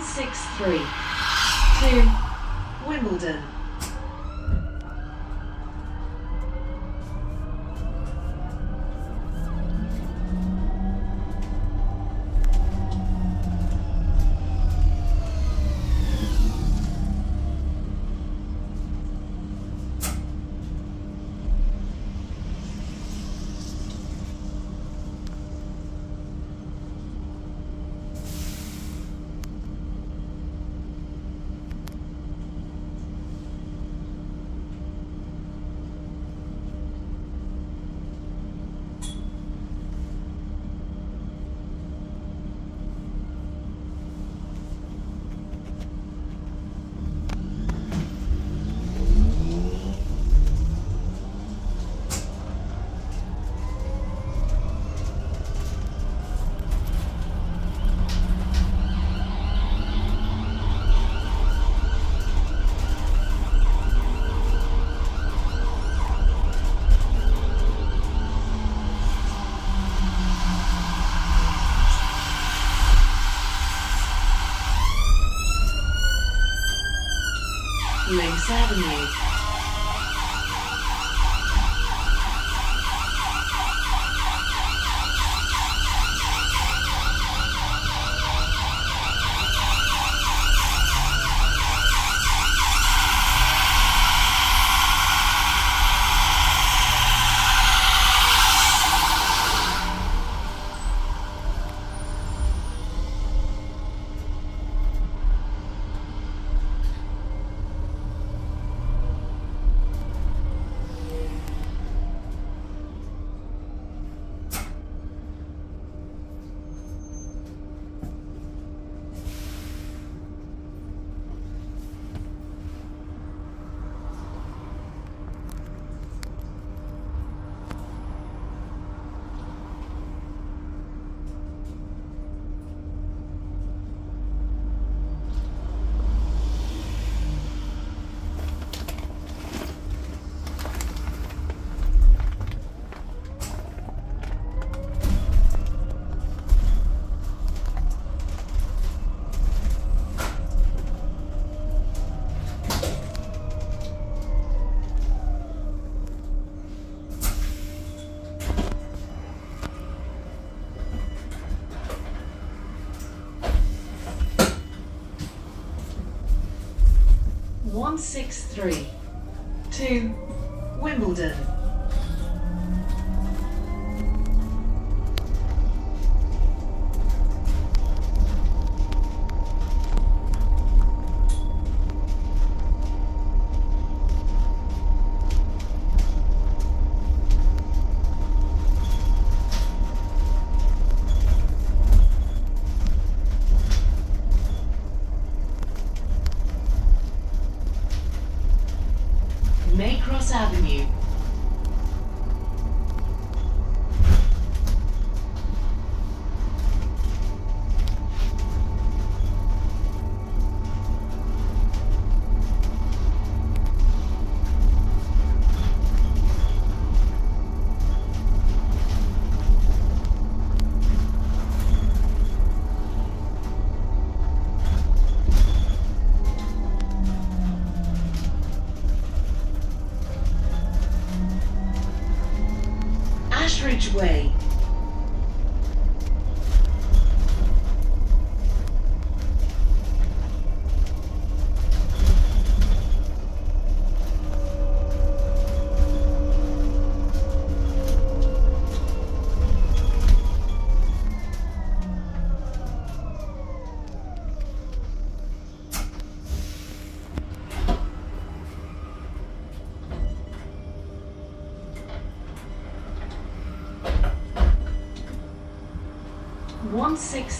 163 Seven. 163. 2. Maycross Avenue. Six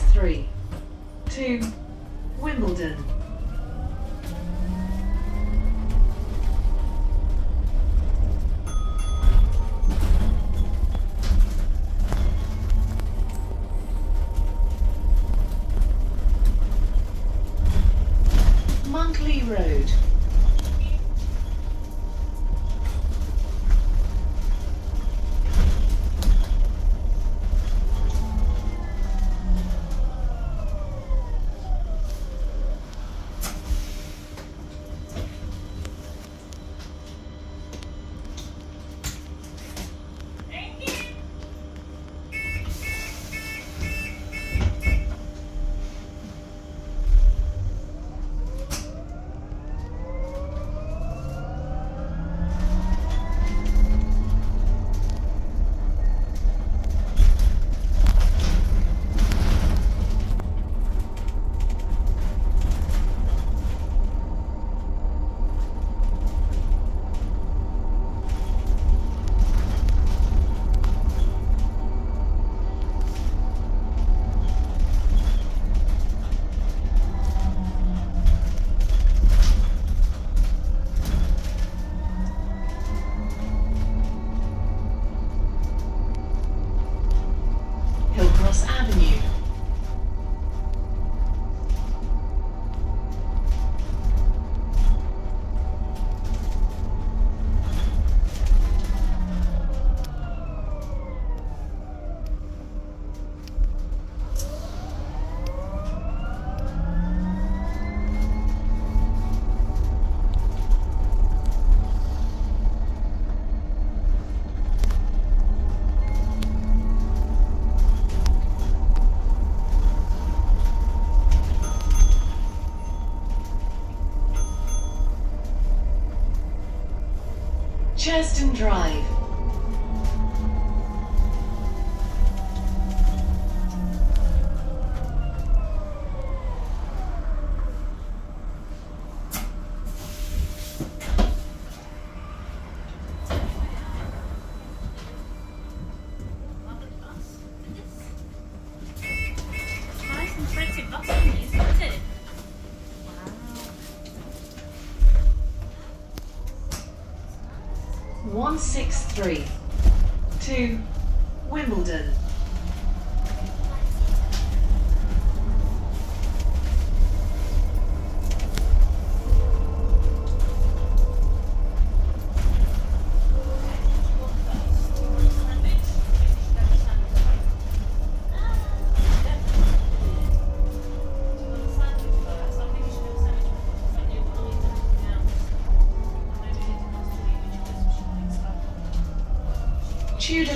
Churston Drive.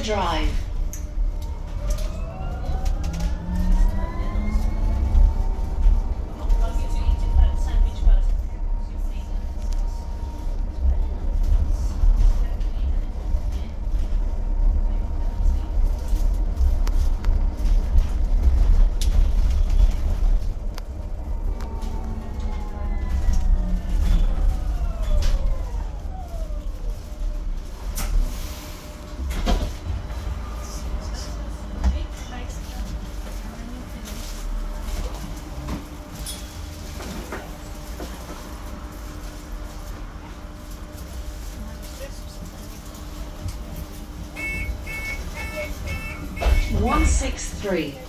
Drive. Six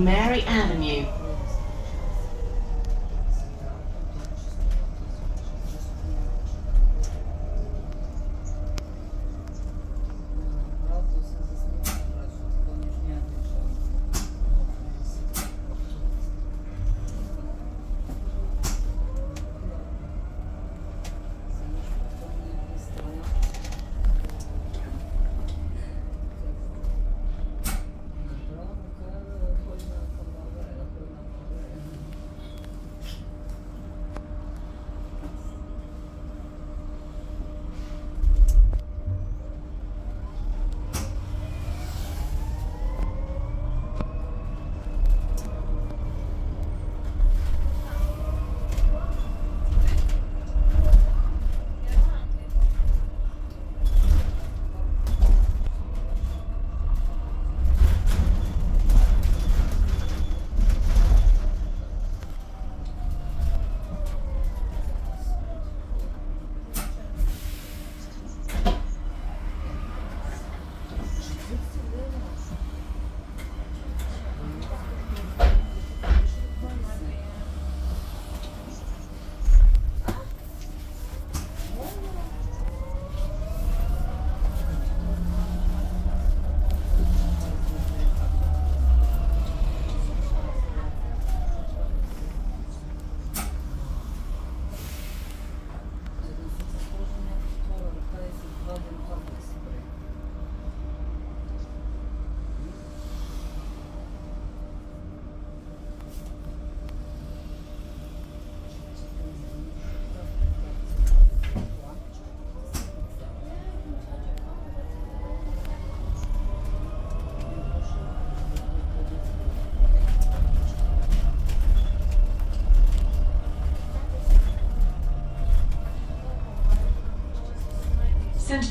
Mary Avenue.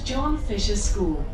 John Fisher School.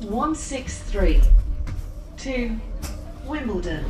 163 to Wimbledon.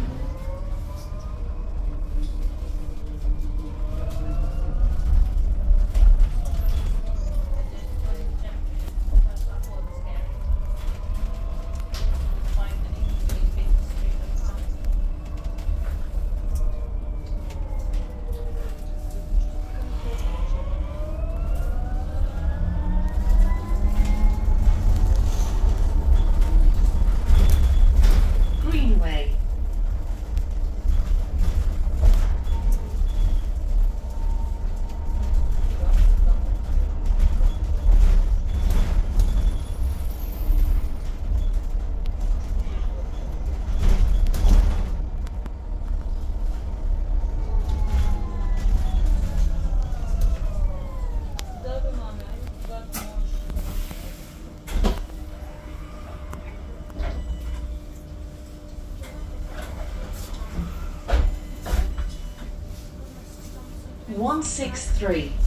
163.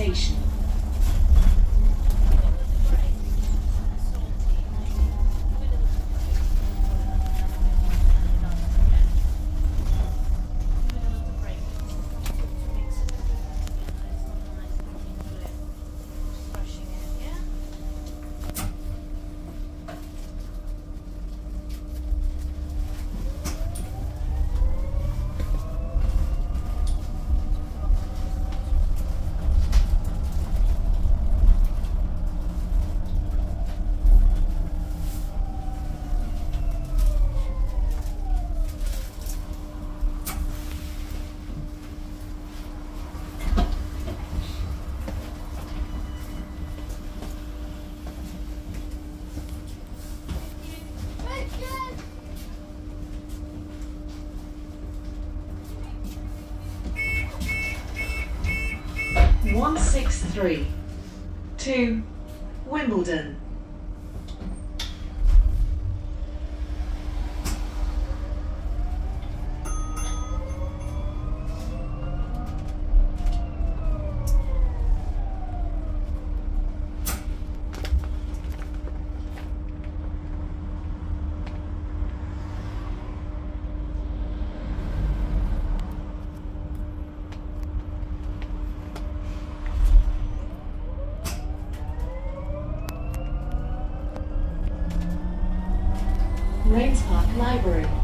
Station. Three. Two. Wimbledon. Raynes Park Library.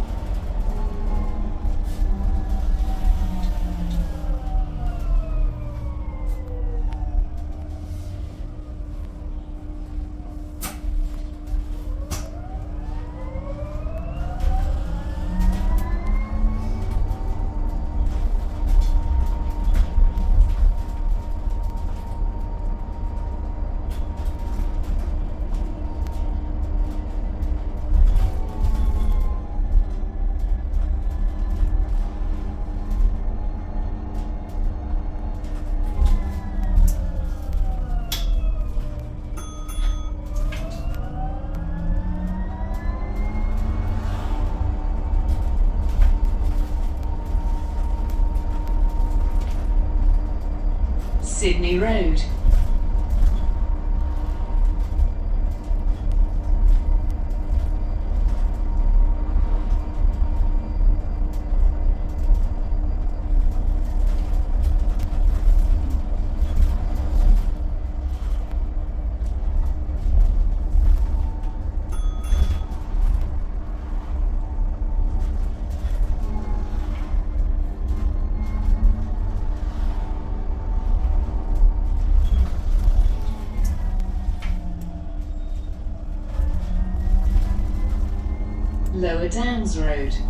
Sydney Road. Road.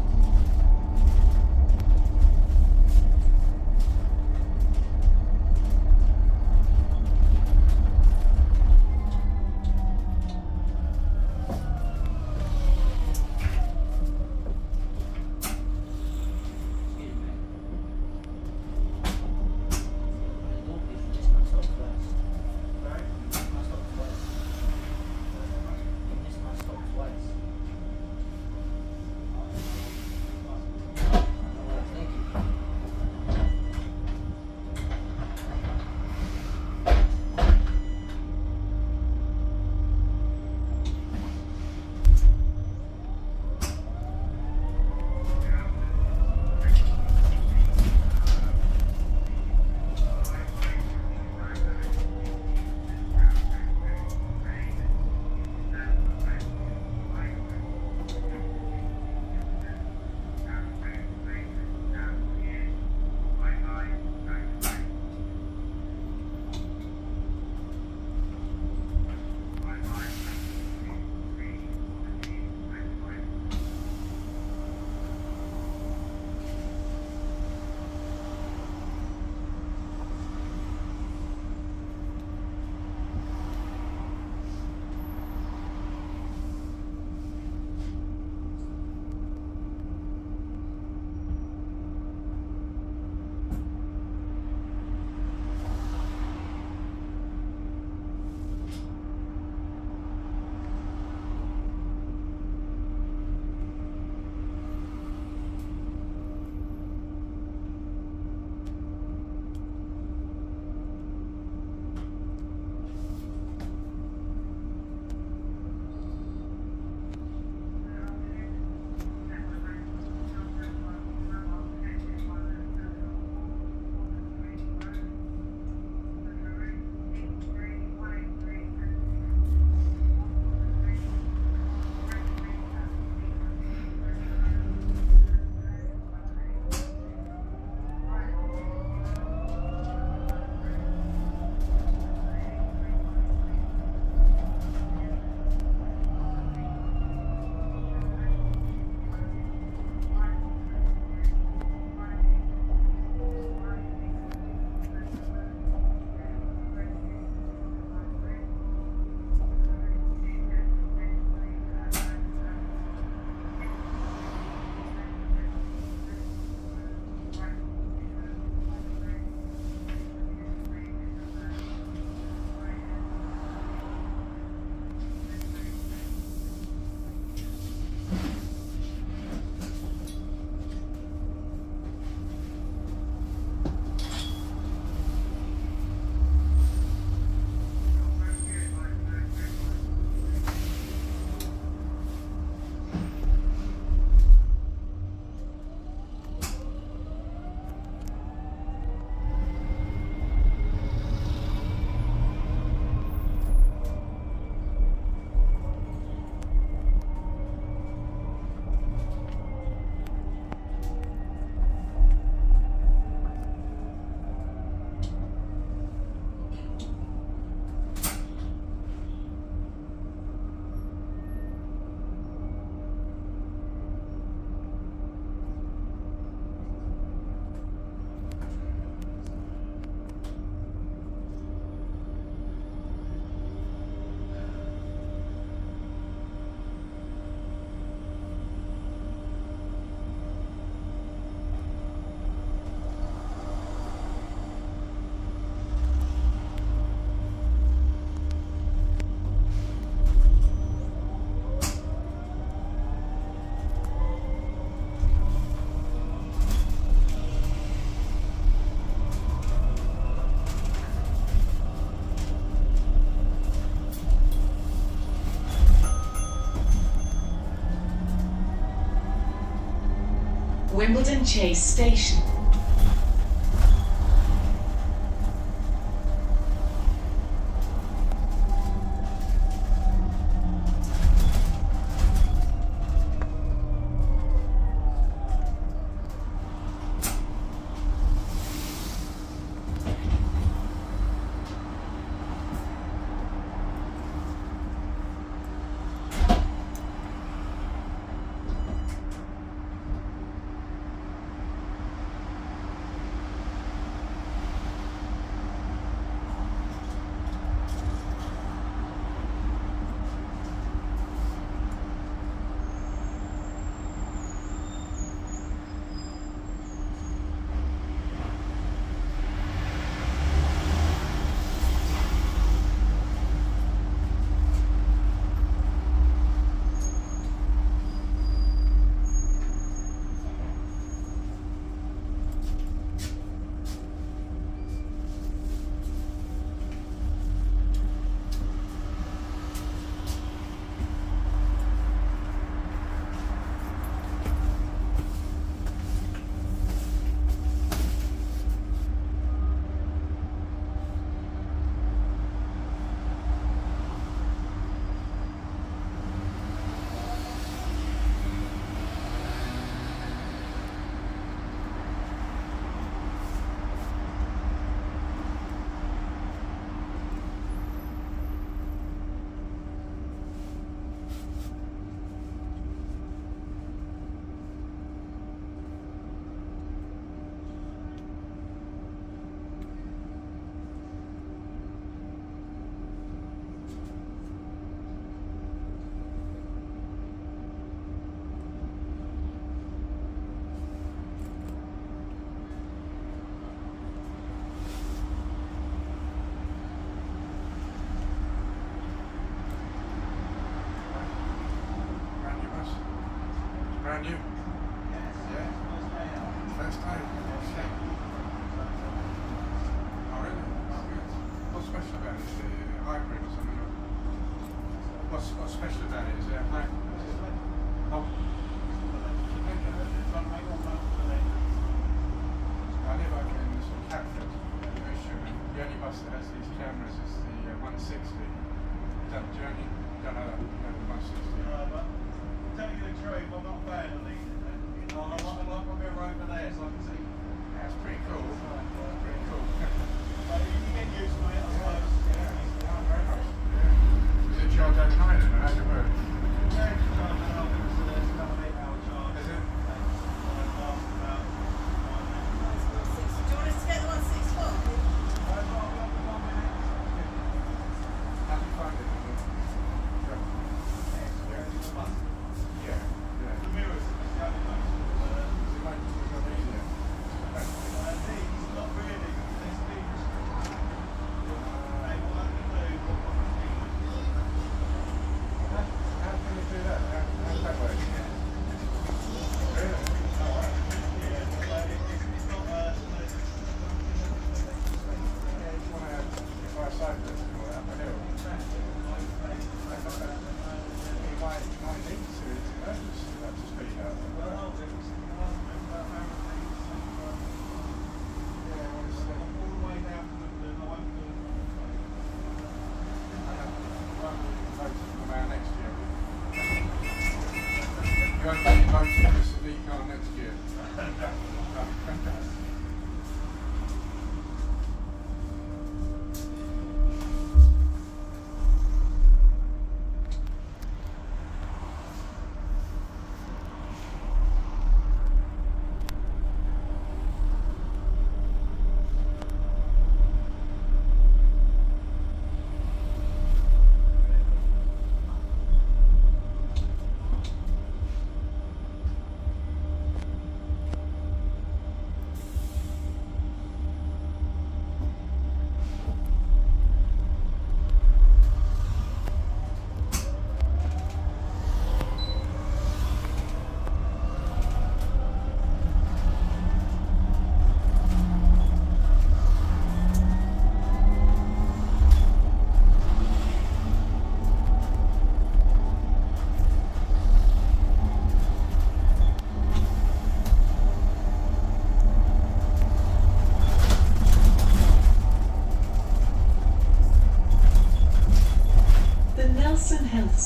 Wimbledon Chase Station.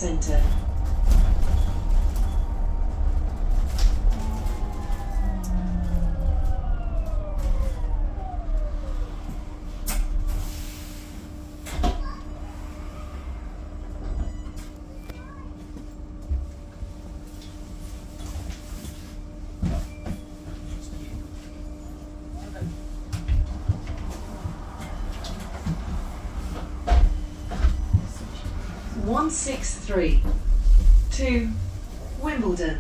Center. 163 to Wimbledon.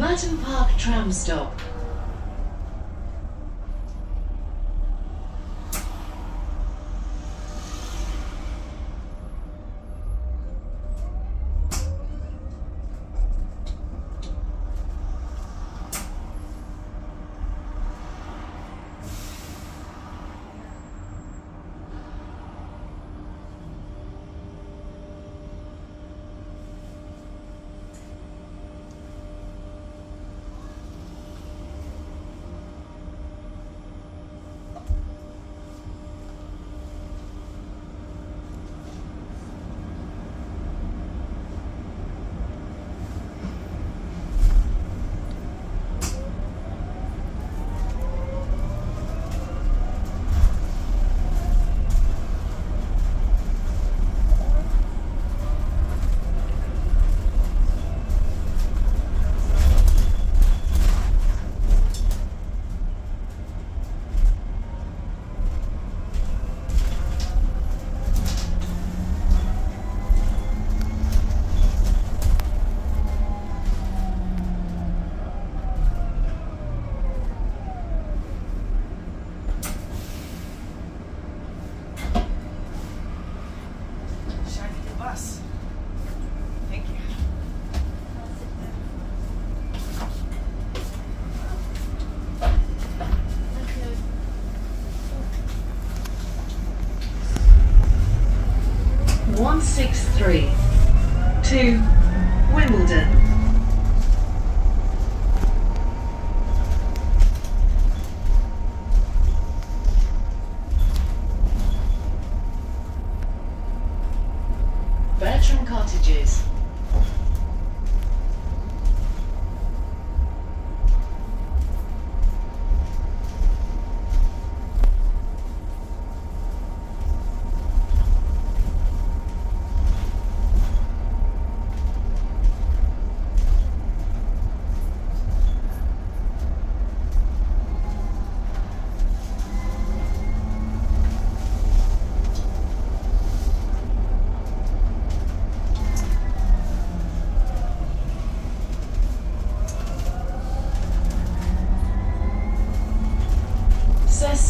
Merton Park tram stop.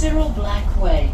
Cyril Black Way.